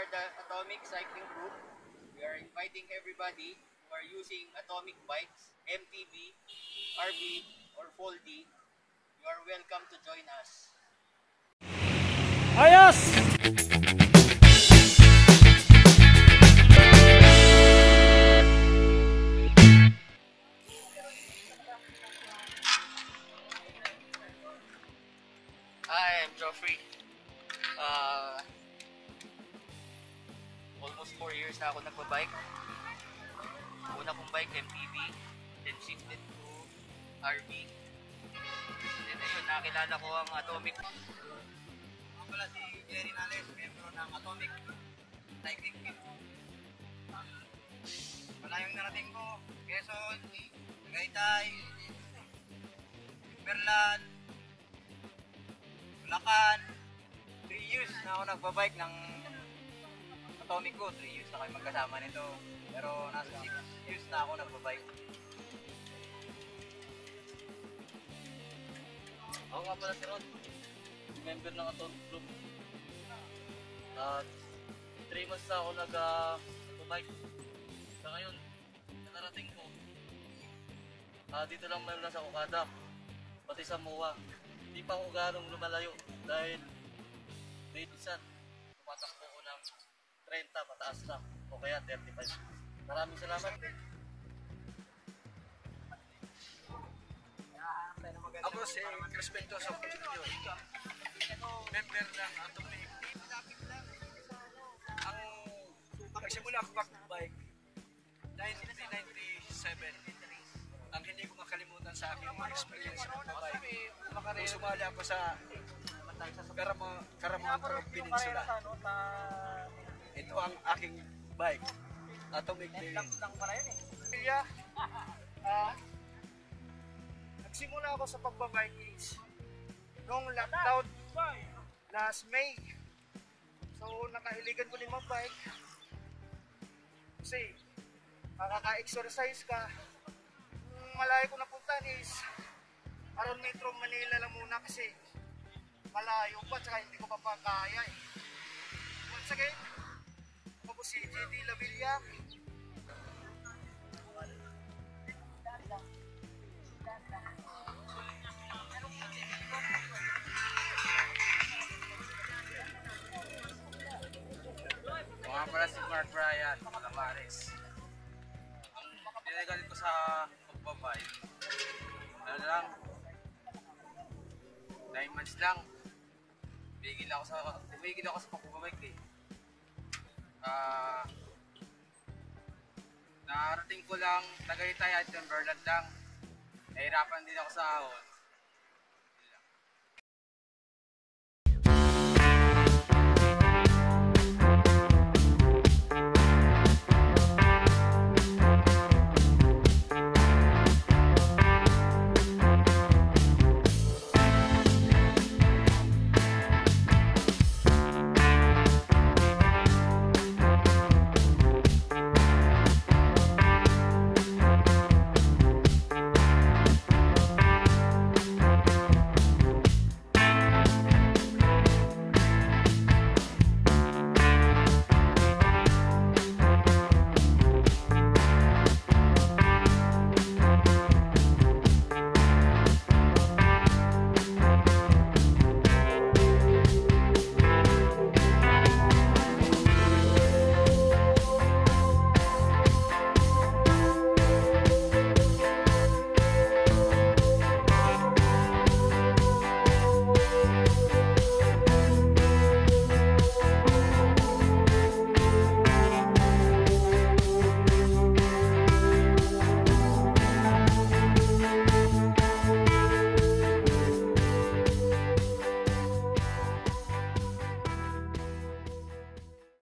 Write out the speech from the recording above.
are the Atomic Cycling Group. We are inviting everybody who are using atomic bikes, MTB, RB, or Foldy. You are welcome to join us. Ayos! Hi, I'm Joffrey. Uh, almost 4 years na ako nagbabike. Una kong bike, MTB. Then shifted to RB. Then ayun, nakilala ko ang Atomic. Ako pala si Jerry Nales, membro ng Atomic Cycling Team. Malayong narating ko, Quezon, Tagaytay, Berlan, Bulacan. 3 years na ako nagbabike ng Atomic ko. 3 years na kayo magkasama nito. Pero nasa 6 years na ako nagbabike. Ako nga pala si Ron. Member ng Aton Group. At 3 months na ako nag uh, bike. Sa ngayon, nakarating ko. Ah, dito lang meron lang sa Okada. Pati sa MOA. Hindi pa ako ganong lumalayo dahil ko ng 30 pataas na o kaya 35. Maraming salamat. Ako si Crispento sa Junior. Member ng Atomic. Ang nagsimula ako mag-bike 1997. Ang hindi ko makalimutan sa aking experience sa bike. Nung sumali ako sa Karama, Karamangan Peninsula. Ito ang aking bike. Atomic din. Kaya, ah, nagsimula ako sa pagbabikings noong lockdown last May. So, nakahiligan ko din mag-bike. Kasi, makaka-exercise ka. Ang malayo ko napuntahan is around Metro Manila lang muna kasi malayo pa tsaka hindi ko pa pa kaya eh. Once again, po si JD Lavilla. Mga pala si Mark Bryan, Calamares. Ang pinagalit ko sa pagbabay, ano lang, 9 months lang. Tumigil ako sa, tumigil ako sa pagbabike eh. Ah, narating ko lang Tagaytay at Timberland lang. Nahirapan din ako sa ahon.